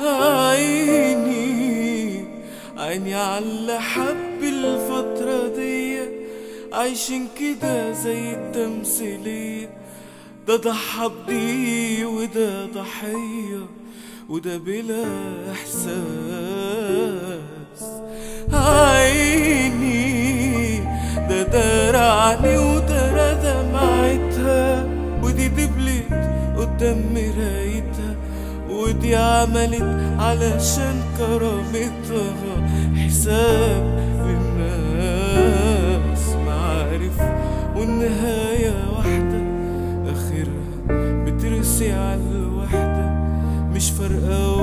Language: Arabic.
عيني عيني على حب الفترة دي. عايشين كده زي التمثيلية. ده ضحى بدي وده ضحية وده بلا إحساس. عيني ده درعني وده رد ودي دبلت قدام مراية ودي عملت علشان كرامتها. حساب للناس معارف والنهاية واحدة. آخرها بترسي على الوحدة مش فارقة